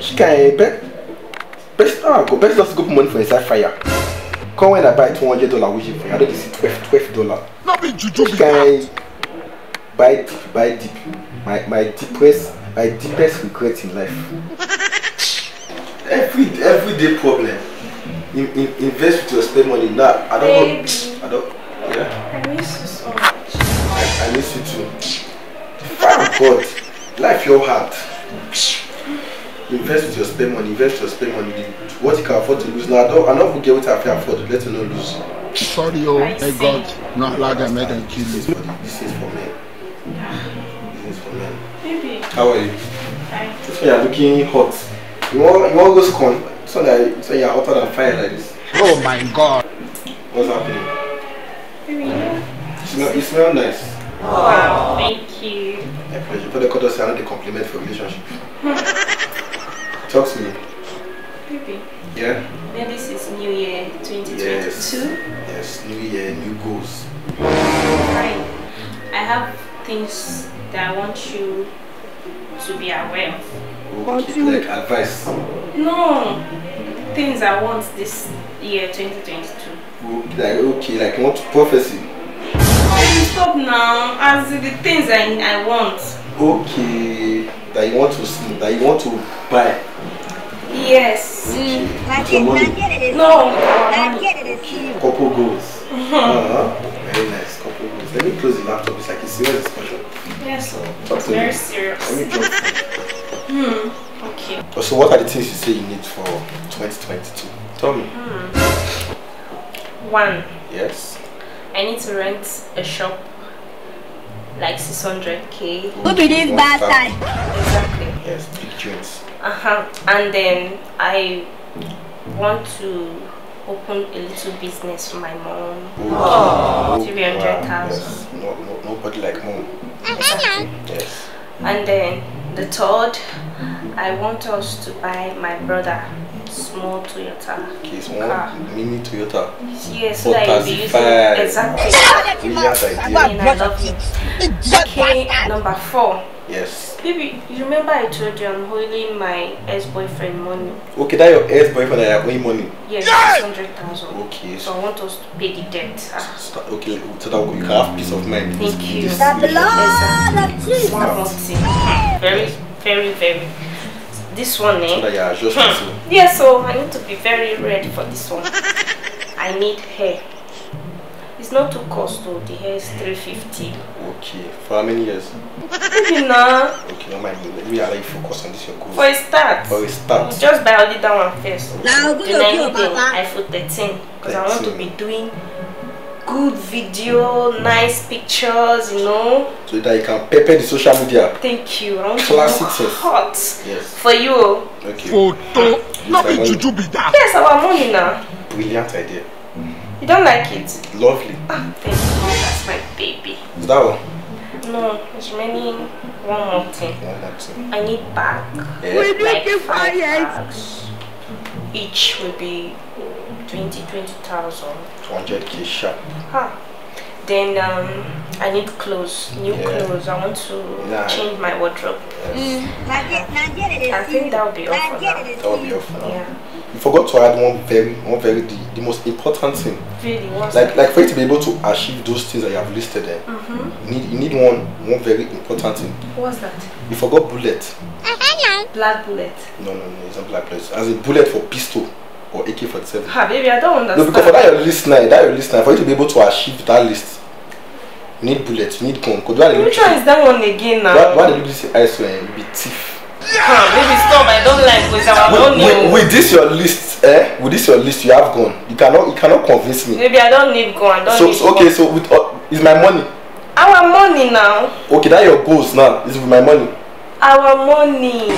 She can bet. Best ah, go best just go put money for inside fire. Come when I buy two hundred dollar for you. I don't see twelve twelve dollar. No be juju She be that. can buy deep, buy deep. My my deepest my deepest regret in life. Every everyday problem. In, in, invest with your spend money. Nah, I don't Baby. know. I don't. Yeah. I miss you so much. I, I miss you too. Thank God. Life your heart. Invest with your spend money, invest your spend money. What you can afford to lose. Now I don't I don't forget what I can afford, let you know lose. Sorry oh, I may see. God not allow them make them kill This you. is for the, this is for men. This is for men. Baby, How are you? I This one you're looking hot. You want you want those con so that so you're hotter than fire like this. Oh my God. What's happening? baby, you know. You smell you smell nice. Wow, thank you. My pleasure. For the quarter say I know the compliment for relationship. Talk to me. Baby, Yeah? now this is New Year 2022. Yes. Yes, new year, new goals. Fine. I have things that I want you to be aware of. Okay, like advice. No, things I want this year 2022. Okay, like okay, like you want prophecy. Baby, stop now. As in the things I, I want. Okay, that you want to see, that you want to buy. Yes. Okay, Like with it, like it, it is. No. Like it, it is. Couple goals. Uh-huh. Very nice, couple goals. Let me close the laptop. It's like a serious discussion. Yes. Talk It's very me. serious. Let me drop. Hmm. Okay. Oh, So, what are the things you say you need for 2022? Tell me. Hmm. One. Yes. I need to rent a shop like 600k. Who be this One bastard? Exactly. Yes, big dreams. Uh huh. And then I want to open a little business for my mom. Oh, 300,000. Yes. No, no, nobody like mom. Yes. And then the third, I want us to buy my brother small Toyota. Okay, it's Car. mini Toyota. Yes, so that be using exactly. Brilliant idea. I I love you. Okay, number four. Yes. Baby, you remember I told you I'm holding my ex-boyfriend money? Okay, that your ex boyfriend that you owing money. Yes, 600,000. Okay, So so I want us to pay the debt. Ah, start, okay, so that you can have peace of mind. Thank you. this The situation. blood of Jesus. one more. Very, very, very. This one, So eh? that you are adjusting to. Yeah, so I need to be very ready for this one. I need hair. It's not too cost though. The hair is 350. Okay, for how many years? Maybe now. Okay, no mind. Let me allow you focus on this your goals. For a start. For a start. We'll just buy only that one first. Now, good Then I of you, need the Papa. iPhone 13 because I want to 13. be doing good video, nice pictures, you know. So that you can pepper the social media. Thank you. I want Classic to look hot Yes. for you. Okay. Photo. No be I juju be that. Yes, our money now. Brilliant idea. You don't like it? Lovely. Ah, thank you. That's my baby. Is that one? No, it's remaining one more thing. Yeah, that's it. I need bag. Yeah. Like five bags. Each will be 20, 20,000. 200k sharp. Huh. Then um, I need clothes, new Yeah. clothes. I want to Yeah. change my wardrobe. Like it, like it, it I think that will be all for Like now. it, it is. That will be all for now. Yeah, You forgot to add one very, one very, the, the most important thing. really. Like, that? like for you to be able to achieve those things that you have listed there, Mm-hmm. you need, you need one, one very important thing. What's that? You forgot bullet. Black bullet. No, no, no, it's not black bullet. As a bullet for pistol or AK-47. Ha, baby, I don't understand. No, because for that your list now, that your list now, for you to be able to achieve that list, you need bullets, you need gun. Because why they look Which one is that one again now? why, why they look this eyes when you be thief? Ha, baby, stop. I don't like with our With, don't know. with this your list, eh? With this your list, you have gun. You cannot, you cannot convince me. Maybe I don't need gun. I don't So, need so okay, gun. so with uh, is my money. Our money now. Okay, that your goals now is with my money. Our money.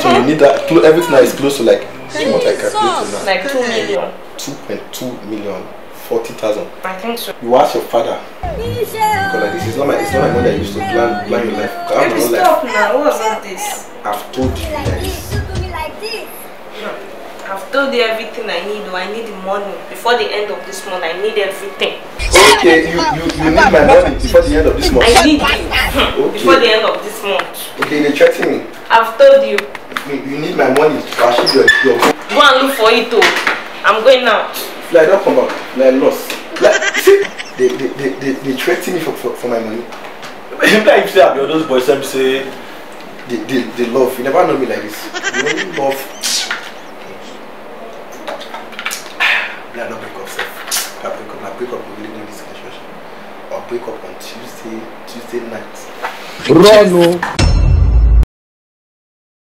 So you need that. Everything that is close to like see what I calculated now. Like 2 million. Two point two million, forty thousand. I think so. You ask your father. Because like this is not my, it's not my money that used to plan, plan your life. 'Cause I have Baby, my own life. stop now. What's all this? I've told you Like guys. this, do me like this. I've told you everything I need. Oh, I need the money. Before the end of this month, I need everything. Okay, you, you, you need my money before the end of this month. I need it before the end of this month. Okay, they threaten me. I've told you. you need my money to achieve your your goal. Go and look for it, oh. I'm going now. Like don't come back. Like lost. Like see, they they they they, they threaten me for, for for my money. like you say abi all those boys dem say They, they, they love. You never know me like this. You only love. May I not break up, self. I break up. I break up. We really need this relationship. I'll break up on Tuesday, Tuesday night. Run, oh.